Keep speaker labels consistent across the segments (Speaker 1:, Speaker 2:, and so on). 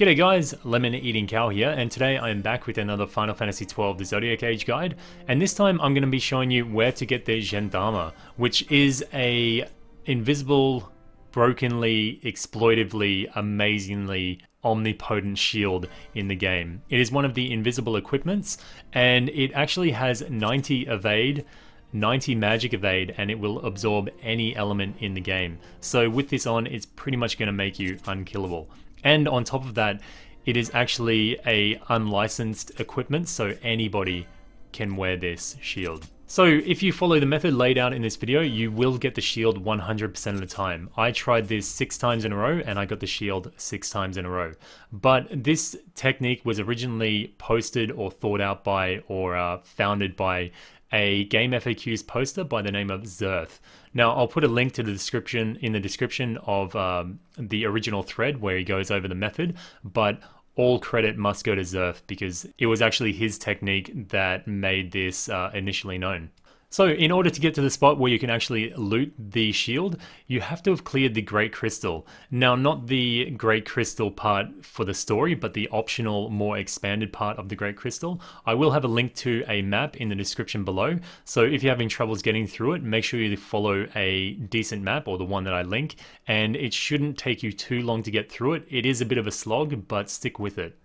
Speaker 1: G'day guys, Lemon Eating Kow here, and today I am back with another Final Fantasy XII The Zodiac Age guide, and this time I'm going to be showing you where to get the Gendarme, which is a invisible, brokenly, exploitively, amazingly omnipotent shield in the game. It is one of the invisible equipments, and it actually has 90 evade, 90 magic evade and it will absorb any element in the game. So with this on, it's pretty much going to make you unkillable. And on top of that, it is actually a unlicensed equipment, so anybody can wear this shield. So if you follow the method laid out in this video, you will get the shield 100% of the time. I tried this six times in a row and I got the shield six times in a row. But this technique was originally posted or thought out by or uh, founded by a Game FAQs poster by the name of Zirth. Now, I'll put a link to the description in the description of um, the original thread where he goes over the method, but all credit must go to Zirth because it was actually his technique that made this uh, initially known. So in order to get to the spot where you can actually loot the shield, you have to have cleared the Great Crystal. Now not the Great Crystal part for the story, but the optional, more expanded part of the Great Crystal. I will have a link to a map in the description below, so if you're having troubles getting through it, make sure you follow a decent map, or the one that I link, and it shouldn't take you too long to get through it. It is a bit of a slog, but stick with it.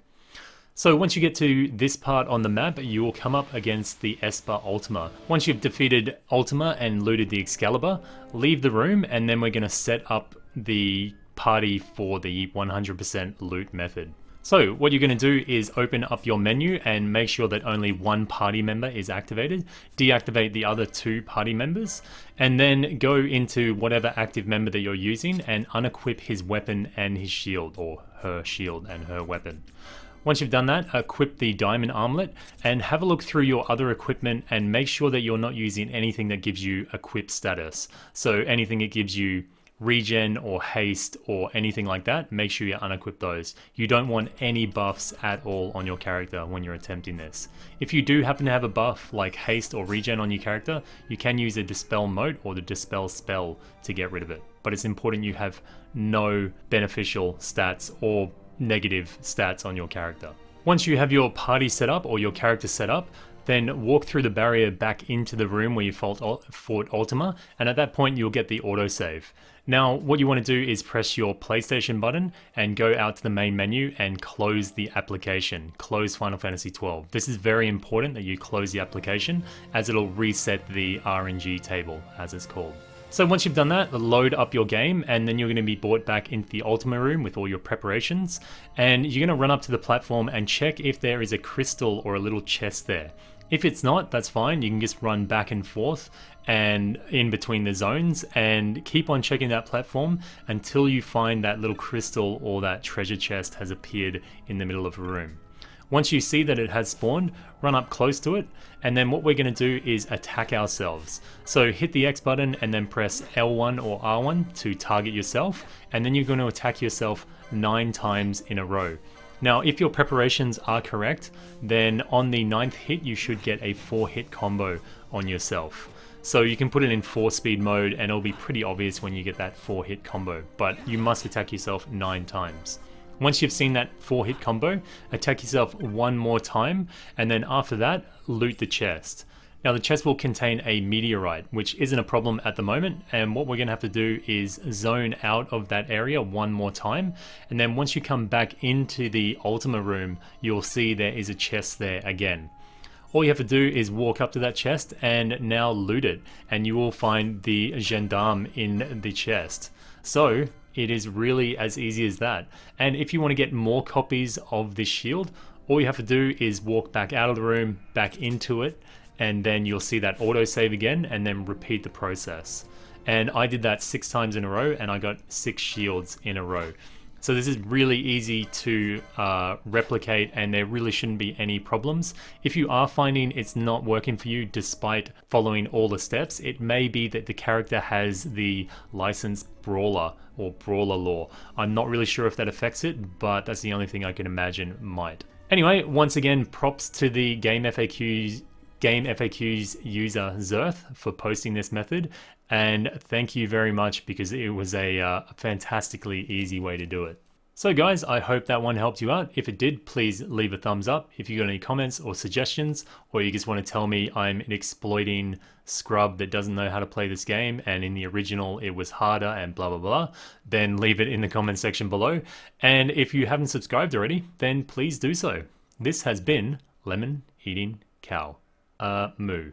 Speaker 1: So once you get to this part on the map, you will come up against the Esper Ultima. Once you've defeated Ultima and looted the Excalibur, leave the room and then we're going to set up the party for the 100% loot method. So what you're going to do is open up your menu and make sure that only one party member is activated, deactivate the other two party members, and then go into whatever active member that you're using and unequip his weapon and his shield, or her shield and her weapon. Once you've done that, equip the diamond armlet and have a look through your other equipment and make sure that you're not using anything that gives you equip status. So anything that gives you regen or haste or anything like that, make sure you unequip those. You don't want any buffs at all on your character when you're attempting this. If you do happen to have a buff like haste or regen on your character, you can use a dispel mote or the dispel spell to get rid of it. But it's important you have no beneficial stats or negative stats on your character. Once you have your party set up or your character set up, then walk through the barrier back into the room where you fought Ultima, and at that point you'll get the autosave. Now, what you want to do is press your PlayStation button and go out to the main menu and close the application, close Final Fantasy XII. This is very important that you close the application as it'll reset the RNG table, as it's called. So once you've done that, load up your game and then you're going to be brought back into the Ultima room with all your preparations and you're going to run up to the platform and check if there is a crystal or a little chest there. If it's not, that's fine. You can just run back and forth and in between the zones and keep on checking that platform until you find that little crystal or that treasure chest has appeared in the middle of a room. Once you see that it has spawned, run up close to it, and then what we're going to do is attack ourselves. So hit the X button and then press L1 or R1 to target yourself, and then you're going to attack yourself 9 times in a row. Now, if your preparations are correct, then on the ninth hit, you should get a 4 hit combo on yourself. So you can put it in 4 speed mode and it'll be pretty obvious when you get that 4 hit combo, but you must attack yourself 9 times. Once you've seen that four hit combo, attack yourself one more time, and then after that, loot the chest. Now the chest will contain a meteorite, which isn't a problem at the moment, and what we're going to have to do is zone out of that area one more time, and then once you come back into the Ultima room, you'll see there is a chest there again. All you have to do is walk up to that chest and now loot it, and you will find the gendarme in the chest. So it is really as easy as that. And if you want to get more copies of this shield, all you have to do is walk back out of the room, back into it, and then you'll see that autosave again, and then repeat the process. And I did that six times in a row, and I got six shields in a row. So this is really easy to uh, replicate and there really shouldn't be any problems. If you are finding it's not working for you despite following all the steps, it may be that the character has the licensed brawler or brawler law. I'm not really sure if that affects it, but that's the only thing I can imagine might. Anyway, once again, props to the Game FAQs Game FAQs user Zirth for posting this method and thank you very much because it was a uh, fantastically easy way to do it. So guys, I hope that one helped you out. If it did, please leave a thumbs up. If you got any comments or suggestions, or you just want to tell me I'm an exploiting scrub that doesn't know how to play this game, and in the original it was harder and blah blah blah, then leave it in the comment section below. And if you haven't subscribed already, then please do so. This has been Lemon Eating Kow. Uh, moo.